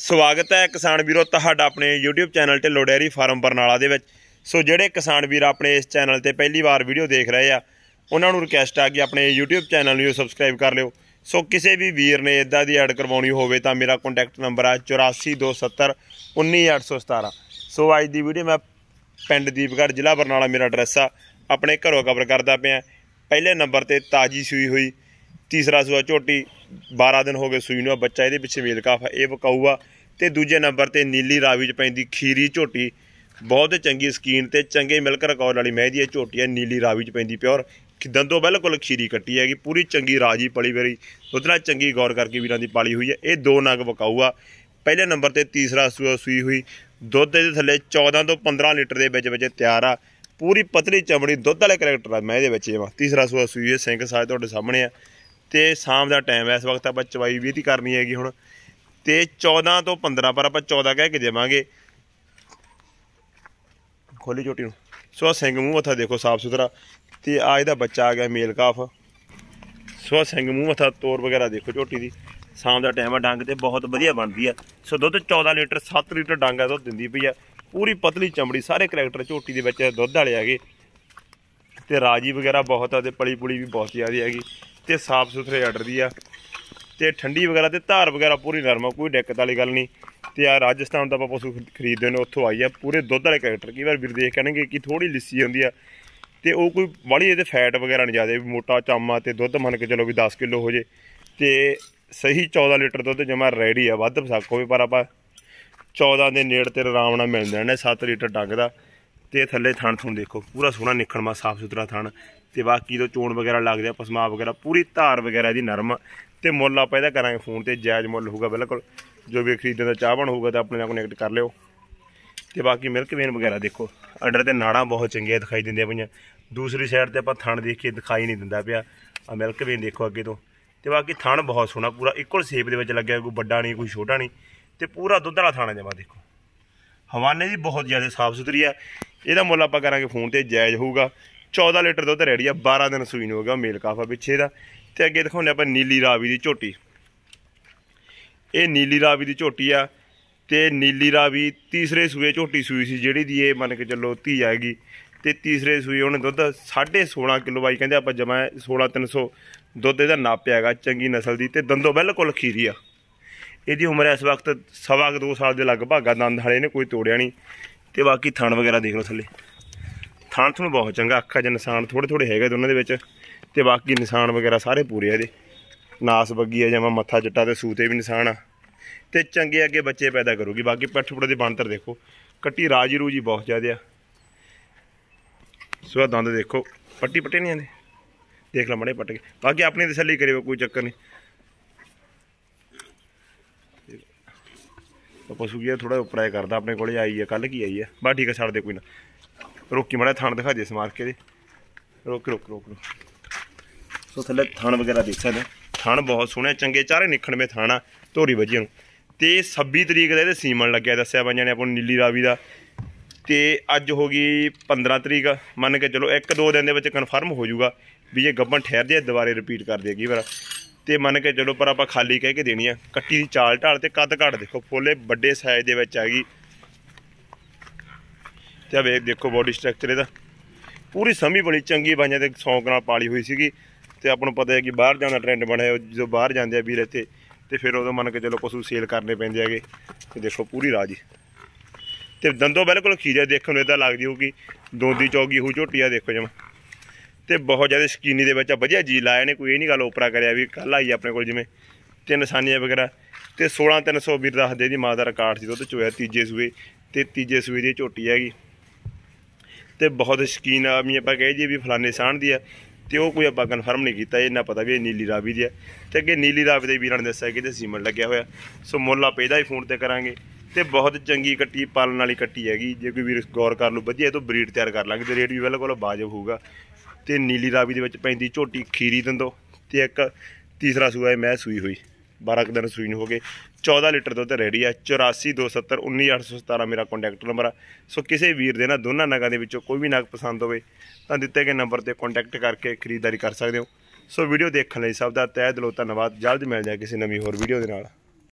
ਸਵਾਗਤ ਹੈ ਕਿਸਾਨ ਵੀਰੋ ਤੁਹਾਡਾ ਆਪਣੇ YouTube ਚੈਨਲ 'ਤੇ ਲੋਡੇਰੀ ਫਾਰਮ ਬਰਨਾਲਾ ਦੇ ਵਿੱਚ। ਸੋ ਜਿਹੜੇ ਕਿਸਾਨ ਵੀਰ ਆਪਣੇ ਇਸ ਚੈਨਲ ਤੇ ਪਹਿਲੀ ਵਾਰ ਵੀਡੀਓ ਦੇਖ ਰਹੇ ਆ, ਉਹਨਾਂ ਨੂੰ ਰਿਕਵੈਸਟ ਆ ਕਿ ਆਪਣੇ YouTube ਚੈਨਲ ਨੂੰ ਸਬਸਕ੍ਰਾਈਬ ਕਰ ਲਿਓ। ਸੋ ਕਿਸੇ ਵੀ ਵੀਰ ਨੇ ਇਦਾਂ ਦੀ ਐਡ ਕਰਵਾਉਣੀ ਹੋਵੇ ਤਾਂ ਮੇਰਾ ਕੰਟੈਕਟ ਨੰਬਰ ਆ 8427 19817 ਸੋ ਅੱਜ ਦੀ ਵੀਡੀਓ ਮੈਂ ਪਿੰਡ ਦੀਪਗੜ੍ਹ ਜ਼ਿਲ੍ਹਾ ਬਰਨਾਲਾ ਮੇਰਾ ਐਡਰੈਸ ਆ। ਆਪਣੇ ਘਰੋਂ ਕਵਰ ਕਰਦਾ ਪਿਆ। ਪਹਿਲੇ ਨੰਬਰ ਤੇ ਤਾਜੀ ਸੂਈ ਹੋਈ। ਤੀਸਰਾ ਸੂਆ ਝੋਟੀ 12 ਦਿਨ ਹੋ ਗਏ ਸੂਈ ਨੂੰ ਆ ਬੱਚਾ ਇਹਦੇ ਪਿੱਛੇ ਮੇਲ ਕਾਫ ਇਹ ਵਕਾਊਆ। ਤੇ ਦੂਜੇ ਨੰਬਰ ਤੇ ਨੀਲੀ ਰਾਵੀ ਚ ਪੈਂਦੀ ਖੀਰੀ ਝੋਟੀ। ਬਹੁਤ ਚੰਗੀ ਸਕੀਨ ਤੇ ਚੰਗੇ ਮਿਲਕ ਰਿਕਾਰਡ ਵਾਲੀ ਮਹਿਦੀ ਇਹ ਝੋਟੀ ਹੈ ਨੀਲੀ ਰਾਵੀ ਚ ਪੈਂਦੀ ਪਿਓਰ। ਦੰਦੋਂ ਬਿਲਕੁਲ ਖੀਰੀ ਕੱਟੀ ਹੈਗੀ, ਪੂਰੀ ਚੰਗੀ ਰਾਜੀ ਪਲੀ ਵੇਰੀ ਉਹਦੇ ਨਾਲ ਚੰਗੀ ਗੌਰ ਕਰਕੇ ਵੀਰਾਂ ਦੀ ਪਾਲੀ ਹੋਈ ਹੈ। ਇਹ ਦੋ ਨਗ ਵਕਾਊਆ। ਪਹਿਲੇ ਨੰਬਰ ਤੇ ਤੀਸਰਾ ਸੂਆ ਸੂਈ ਹੋਈ। ਦੁੱਧ ਦੇ ਥੱਲੇ 14 ਤੋਂ 15 ਲੀਟਰ ਦੇ ਵਿੱਚ ਵਿੱਚ ਤਿਆਰ ਆ। ਪੂਰੀ ਪਤਲੀ ਚਮੜੀ, ਦੁੱਧ ਵਾਲੇ ਕਰੈਕਟਰ ਆ, ਮੈਂ ਇਹਦੇ ਵਿੱਚ ਜਮਾ ਤੀਸਰਾ ਸੂਆ ਸੂਈ ਹੈ। ਸਿੰਘ ਸਾਹਿਬ ਤੁਹਾਡੇ ਸਾਹਮਣੇ ਆ। ਤੇ ਸ਼ਾਮ ਦਾ ਟਾਈਮ ਹੈ, ਇਸ ਵਕਤ ਆਪਾਂ ਚਵਾਈ ਵੀ ਦੀ ਕਰਨੀ ਹੈਗੀ ਹੁਣ। ਤੇ 14 ਤੋਂ 15 ਪਰ ਆਪਾਂ 14 ਕਹਿ ਕੇ ਦੇਵਾਂਗੇ। ਖੋਲੀ ਝੋਟੀ ਨੂੰ। ਸੋ ਸਿੰਘ ਮੂੰਹ ਮੱਥਾ ਦੇਖੋ ਸਾਫ਼ ਸੁਥਰਾ। ਤੇ ਆ ਇਹਦਾ ਬੱਚਾ ਆ ਗਿਆ ਮੇਲ ਕਾਫ। ਸੋ ਸਿੰਘ ਮੂੰਹ ਮੱਥਾ ਤੋਰ ਵਗੈਰਾ ਦੇਖੋ ਝੋਟੀ ਦੀ। ਸ਼ਾਮ ਦਾ ਟਾਈਮ ਆ, ਡੰਗ ਤੇ ਬਹੁਤ ਵਧੀਆ ਬਣਦੀ ਆ। ਸੋ ਦੁੱਧ 14 ਲੀਟਰ 7 ਲੀਟਰ ਡੰਗ ਆ, ਦੁੱਧ ਦਿੰਦੀ ਪਈ ਆ। ਪੂਰੀ ਪਤਲੀ ਚਮੜੀ, ਸਾਰੇ ਕਰੈਕਟਰ ਝੋਟੀ ਦੇ ਵਿੱਚ ਦੁੱਧ ਵਾਲੇ ਹੈਗੇ। ਤੇ ਰਾਜੀ ਵਗੈਰਾ ਬਹੁਤ ਆ ਤੇ ਪਲੀ ਪੁਲੀ ਵੀ ਬਹੁਤ ਜ਼ਿਆਦਾ ਹੈਗੀ ਤੇ ਸਾਫ਼ ਸੁਥਰੇ ਆਰਡਰ ਦੀ ਆ ਤੇ ਠੰਡੀ ਵਗੈਰਾ ਤੇ ਧਾਰ ਵਗੈਰਾ ਪੂਰੀ ਨਰਮ ਆ, ਕੋਈ ਦਿੱਕਤ ਵਾਲੀ ਗੱਲ ਨਹੀਂ। ਤੇ ਆ ਰਾਜਸਥਾਨ ਦਾ ਆਪਾਂ ਪਸ਼ੂ ਖਰੀਦਦੇ ਨੇ, ਉੱਥੋਂ ਆਈ ਆ, ਪੂਰੇ ਦੁੱਧ ਵਾਲੇ ਕਰੈਕਟਰ ਕਈ ਵਾਰ ਵੀਰ ਦੇਖ ਕਹਿਣਗੇ ਕਿ ਥੋੜੀ ਲਿੱਸੀ ਹੁੰਦੀ ਆ। ਤੇ ਉਹ ਕੋਈ ਵਾਲੀ ਇਹਦੇ ਫੈਟ ਵਗੈਰਾ ਨਹੀਂ ਜ਼ਿਆਦਾ ਵੀ ਮੋਟਾ ਚਾਮਾ ਤੇ ਦੁੱਧ ਮੰਨ ਕੇ ਚਲੋ ਵੀ 10 ਕਿਲੋ ਹੋ ਜੇ। ਤੇ ਸਹੀ 14 ਲੀਟਰ ਦੁੱਧ ਜਮਾ ਰੈਡੀ ਆ, ਵੱਧ ਫਸਕ ਹੋਵੇ ਪਰ ਆਪਾਂ 14 ਦੇ ਨੇੜ ਤੇ ਆਰਾਮ ਨਾਲ ਮਿਲ ਜਾਣਾ 7 ਲੀਟਰ ਡੰਗ ਦਾ। ਤੇ ਥੱਲੇ ਥਣ ਥਣ ਦੇਖੋ, ਪੂਰਾ ਸੋਹਣਾ ਨਿਖਣਮਾ ਸਾਫ਼ ਸੁਥਰਾ ਥਣ। ਤੇ ਬਾਕੀ ਤੋਂ ਚੋਣ ਵਗੈਰਾ ਲੱਗਦੇ ਆ, ਪਸਮਾ ਵਗੈਰਾ, ਪੂਰੀ ਧਾਰ ਵਗੈਰਾ ਇਹਦੀ ਨਰਮ। ਤੇ ਮੁੱਲ ਆਪਾਂ ਇਹਦਾ ਕਰਾਂਗੇ ਫੋਨ ਤੇ, ਜਾਇਜ਼ ਮੁੱਲ ਹੋਊਗਾ ਬਿਲਕੁਲ। ਜੋ ਵੀ ਖਰੀਦਣ ਦਾ ਚਾਹਵਣ ਹੋਊਗਾ ਤਾਂ ਆਪਣੇ ਨਾਲ ਕਨੈਕਟ ਕਰ ਲਿਓ। ਤੇ ਬਾਕੀ ਮਿਲਕ ਵੇਨ ਵਗੈਰਾ ਦੇਖੋ ਅੰਡਰ ਤੇ ਨਾੜਾਂ ਬਹੁਤ ਚੰਗੀਆਂ ਦਿਖਾਈ ਦਿੰਦੀਆਂ ਪਈਆਂ। ਦੂਸਰੀ ਸਾਈਡ ਤੇ ਆਪਾਂ ਥਣ ਦੇਖ ਕੇ ਦਿਖਾਈ ਨਹੀਂ ਦਿੰਦਾ ਪਿਆ। ਆ ਮਿਲਕ ਵੇਨ ਦੇਖੋ ਅੱਗੇ ਤੋਂ। ਤੇ ਬਾਕੀ ਥਣ ਬਹੁਤ ਸੋਹਣਾ, ਪੂਰਾ ਇਕੁਅਲ ਸ਼ੇਪ ਦੇ ਵਿੱਚ ਲੱਗਿਆ, ਕੋਈ ਵੱਡਾ ਨਹੀਂ, ਕੋਈ ਛੋਟਾ ਨਹੀਂ। ਤੇ ਪੂਰਾ ਦੁੱਧ ਵਾਲਾ ਥਾਣਾ ਜਮਾ ਦੇਖੋ। ਹਵਾਨੇ ਦੀ ਬਹੁਤ ਜ਼ਿਆਦਾ ਸਾਫ਼ ਸੁਥਰੀ ਆ। ਇਹਦਾ ਮੁੱਲ ਆਪਾਂ ਕਰਾਂਗੇ ਫੋਨ ਤੇ ਜਾਇਜ਼ ਹੋਊਗਾ। 14 ਲੀਟਰ ਦੁੱਧ ਰੈਡੀ ਆ 12 ਦਿਨ ਸੂਈ ਨੂੰ ਹੋਗਾ ਮੇਲ ਕਾਫਾ ਪਿੱਛੇ ਦਾ। ਤੇ ਅੱਗੇ ਦਿਖਾਉਂਦੇ ਆਪਾਂ ਨੀਲੀ ਰਾਵੀ ਦੀ ਝੋਟੀ। ਇਹ ਨੀਲੀ ਰਾਵੀ ਦੀ ਝੋਟੀ ਆ ਤੇ ਨੀਲੀ ਰਾਵੀ ਤੀਸਰੇ ਸੂਏ ਝੋਟੀ ਸੂਈ ਸੀ ਜਿਹੜੀ ਦੀ ਇਹ ਮੰਨ ਕੇ ਚੱਲੋ ਧੀ ਆਏਗੀ। ਤੇ ਤੀਸਰੇ ਸੂਏ ਉਹਨੇ ਦੁੱਧ 16.5 ਕਿਲੋ ਬਾਈ ਕਹਿੰਦੇ ਆਪਾਂ ਜਮਾ 16300 ਦੁੱਧ ਇਹਦਾ ਨਾਪਿਆ ਹੈਗਾ ਚੰਗੀ ਨਸਲ ਦੀ ਤੇ ਦੰਦੋ ਬਿਲਕੁਲ ਖੀਰੀ ਆ। ਇਹਦੀ ਉਮਰ ਇਸ ਵਕਤ ਸਵਾ ਕੁ 2 ਸਾਲ ਦੇ ਲਗਭਗ ਆ, ਦੰਦ ਹਲੇ ਨੇ ਕੋਈ ਤੋੜਿਆ ਨਹੀਂ। ਤੇ ਬਾਕੀ ਥਣ ਵਗੈਰਾ ਦੇਖ ਲਓ ਥੱਲੇ। ਥਣ ਤੁਹਾਨੂੰ ਬਹੁਤ ਚੰਗਾ, ਅੱਖਾਂ 'ਚ ਨਿਸ਼ਾਨ ਥੋੜੇ ਥੋੜੇ ਹੈਗੇ ਦੋਨਾਂ ਦੇ ਵਿੱਚ। ਤੇ ਬਾਕੀ ਨਿਸ਼ਾਨ ਵਗੈਰਾ ਸਾਰੇ ਪੂਰੇ ਆ ਇਹਦੇ। ਨਾਸ ਬੱਗੀ ਆ ਜਿਵੇਂ ਮੱਥਾ ਚਿੱਟਾ ਤੇ ਸੂਤੇ ਵੀ ਨਿਸ਼ਾਨ ਆ। ਤੇ ਚੰਗੇ ਅੱਗੇ ਬੱਚੇ ਪੈਦਾ ਕਰੂਗੀ। ਬਾਕੀ ਪਿੱਠ ਪੁੜੇ ਦੇ ਬਣਤਰ ਦੇਖੋ। ਕੱਟੀ ਰਾਜੀ ਰੂਜੀ ਬਹੁਤ ਜ਼ਿਆਦਾ ਆ। ਸੋ ਦੰਦ ਦੇਖੋ। ਪੱਟੀ ਪੱਟੇ ਨਹੀਂ ਆਂਦੇ ਦੇਖ ਲੈ ਮੜੇ ਪੱਟ ਕੇ। ਬਾਕੀ ਆਪਣੀ ਤਸੱਲੀ ਕਰਿਓ, ਕੋਈ ਚੱਕਰ ਨਹੀਂ। ਪਸ਼ੂ ਕੀ ਥੋੜਾ ਉਪਰਾਇ ਕਰਦਾ ਆਪਣੇ ਕੋਲੇ, ਆਈ ਹੈ ਕੱਲ ਕੀ ਆਈ ਹੈ ਬਾ ਠੀਕ ਹੈ ਛੱਡ ਦੇ ਕੋਈ ਨਾ। ਰੋਕੀ ਮੜਾ ਥਾਣ ਦਿਖਾ ਦੇ ਸਮਾਰ ਕੇ ਦੇ ਰੋਕ ਰੋਕ ਰੋਕ ਰੋਕ। ਸੋ ਥੱਲੇ ਥਾਣ ਵਗੈਰਾ ਦੇਖ ਸਕਦੇ ਥਣ ਬਹੁਤ ਸੋਹਣੇ ਚੰਗੇ ਚਾਰੇ ਨਿਖਣਵੇਂ ਥਾਣਾ ਧੋਰੀ ਵਜੀਆਂ ਨੂੰ ਤੇ 26 ਤਰੀਕ ਦਾ ਇਹਦੇ ਸੀਮਨ ਲੱਗਿਆ, ਦੱਸਿਆ ਬਾਈਆਂ ਨੇ ਆਪਾਂ ਨੂੰ ਨੀਲੀ ਰਾਵੀ ਦਾ। ਤੇ ਅੱਜ ਹੋ ਗਈ 15 ਤਰੀਕ, ਮੰਨ ਕੇ ਚਲੋ ਇੱਕ ਦੋ ਦਿਨ ਦੇ ਵਿੱਚ ਕਨਫਰਮ ਹੋ ਜਾਊਗਾ ਵੀ ਇਹ ਗੱਬਨ ਠਹਿਰ ਜੇ ਦੁਬਾਰੇ ਰਿਪੀਟ ਕਰ ਦੇਗੀ ਵਾਰ। ਤੇ ਮੰਨ ਕੇ ਚਲੋ, ਪਰ ਆਪਾਂ ਖਾਲੀ ਕਹਿ ਕੇ ਦੇਣੀ ਆ। ਕੱਟੀ ਦੀ ਚਾਲ ਢਾਲ ਤੇ ਕੱਦ ਘੜ ਦੇਖੋ, ਫੋਲੇ ਵੱਡੇ ਸਾਈਜ਼ ਦੇ ਵਿੱਚ ਆ ਗਈ। ਤੇ ਆ ਵੇਖ, ਦੇਖੋ ਬੋਡੀ ਸਟਰਕਚਰ ਇਹਦਾ। ਪੂਰੀ ਸਮੀ ਬੜੀ ਚੰਗੀ ਬਾਈਆਂ ਤੇ ਸ਼ੌਂਕ ਨਾਲ ਪਾਲੀ ਹੋਈ ਸੀਗੀ। ਤੇ ਆਪਾਂ ਨੂੰ ਪਤਾ ਹੈ ਕਿ ਬਾਹਰ ਜਾਣ ਦਾ ਟ੍ਰੈਂਡ ਬਣਿਆ ਜਦੋਂ ਬਾਹਰ ਜਾਂਦੇ ਆ ਵੀਰ ਇੱਥੇ, ਤੇ ਫਿਰ ਉਦੋਂ ਮੰਨ ਕੇ ਚਲੋ ਪਸ਼ੂ ਸੇਲ ਕਰਨੇ ਪੈਂਦੇ ਹੈਗੇ। ਤੇ ਦੇਖੋ ਪੂਰੀ ਰਾਜੀ ਤੇ ਦੰਦੋਂ ਬਿਲਕੁਲ ਖੀਰਿਆ ਦੇਖਣ ਨੂੰ ਇਦਾਂ ਲੱਗਦੀ ਹੋਊਗੀ। ਦੋਂਦੀ ਚੌਗੀ ਹੋ ਝੋਟੀ ਆ ਦੇਖੋ ਜਮਾ। ਤੇ ਬਹੁਤ ਜ਼ਿਆਦਾ ਸਕੀਨੀ ਦੇ ਵਿੱਚ ਵਧੀਆ ਜੀ ਲਾਇਆ ਨੇ, ਕੋਈ ਇਹ ਨਹੀਂ ਗੱਲ ਓਪਰਾ ਕਰਿਆ ਵੀ ਕੱਲ ਆਈ ਆਪਣੇ ਕੋਲ ਜਿਵੇਂ ਤੇ ਨਿਸ਼ਾਨੀਆਂ ਵਗੈਰਾ ਤੇ 16300 ਵੀਰ ਦੱਸਦੇ ਦੀ ਮਾਂ ਦਾ ਰਿਕਾਰਡ ਸੀ, ਦੁੱਧ ਚੋਇਆ ਤੀਜੇ ਸੂਏ ਤੇ ਤੀਜੇ ਸੂਏ ਦੀ ਝੋਟੀ ਹੈਗੀ। ਤੇ ਬਹੁਤ ਸ਼ਕੀਨ ਆ ਵੀ ਆਪਾਂ ਕਹੇ ਜੀ ਵੀ ਫਲਾਣੇ ਸਾਣ ਦੀ ਆ, ਤੇ ਉਹ ਕੋਈ ਆਪਾਂ ਕਨਫਰਮ ਨਹੀਂ ਕੀਤਾ ਇਹ ਨਾ ਪਤਾ ਵੀ ਇਹ ਨੀਲੀ ਰਾਵੀ ਦੀ ਆ। ਤੇ ਅੱਗੇ ਨੀਲੀ ਰਾਵੀ ਦੇ ਵੀਰਾਂ ਨੇ ਦੱਸਿਆ ਕਿ ਤੇ ਸੀਮਨ ਲੱਗਿਆ ਹੋਇਆ, ਸੋ ਮੁੱਲ ਆਪਾਂ ਇਹਦਾ ਹੀ ਫੋਨ ਤੇ ਕਰਾਂਗੇ। ਤੇ ਬਹੁਤ ਚੰਗੀ ਕੱਟੀ, ਪਾਲਣ ਵਾਲੀ ਕੱਟੀ ਹੈਗੀ, ਜੇ ਕੋਈ ਵੀਰ ਗੌਰ ਕਰ ਲੂ ਵਧੀਆ, ਇਹ ਤੋਂ ਬਰੀਡ ਤਿਆਰ ਕਰ ਲਾਂਗੇ, ਤੇ ਰੇਟ ਵੀ ਬਿਲਕੁਲ ਬਾਜਬ ਹੋਊਗਾ। ਤੇ ਨੀਲੀ ਰਾਵੀ ਦੇ ਵਿੱਚ ਪੈਂਦੀ ਝੋਟੀ ਖੀਰੀ ਦੰਦੋ ਤੇ ਇੱਕ ਤੀਸਰਾ ਸੂਆ ਮੈਂ ਸੂਈ ਹੋਈ। 12 ਕੁ ਦਿਨ ਸੂਈ ਨੂੰ ਹੋ ਗਏ। 14 ਲੀਟਰ ਦੁੱਧ ਰੈਡੀ ਆ। 8427191817 ਮੇਰਾ ਕੰਟੈਕਟ ਨੰਬਰ ਆ। ਸੋ ਕਿਸੇ ਵੀਰ ਦੇ ਨਾ ਦੋਨਾਂ ਨਗਾਂ ਦੇ ਵਿੱਚੋਂ ਕੋਈ ਵੀ ਨਗ ਪਸੰਦ ਹੋਵੇ, ਤਾਂ ਦਿੱਤੇ ਗਏ ਨੰਬਰ ਤੇ ਕੰਟੈਕਟ ਕਰਕੇ ਖਰੀਦਦਾਰੀ ਕਰ ਸਕਦੇ ਹੋ। ਸੋ ਵੀਡੀਓ ਦੇਖਣ ਲਈ ਸਭ ਦਾ ਤਹਿ ਦਿਲੋਂ ਧੰਨਵਾਦ। ਜਲਦ ਮਿਲ ਜਾਏ ਕਿਸੇ ਨਵੀਂ ਹੋਰ ਵੀਡੀਓ ਦੇ ਨਾਲ।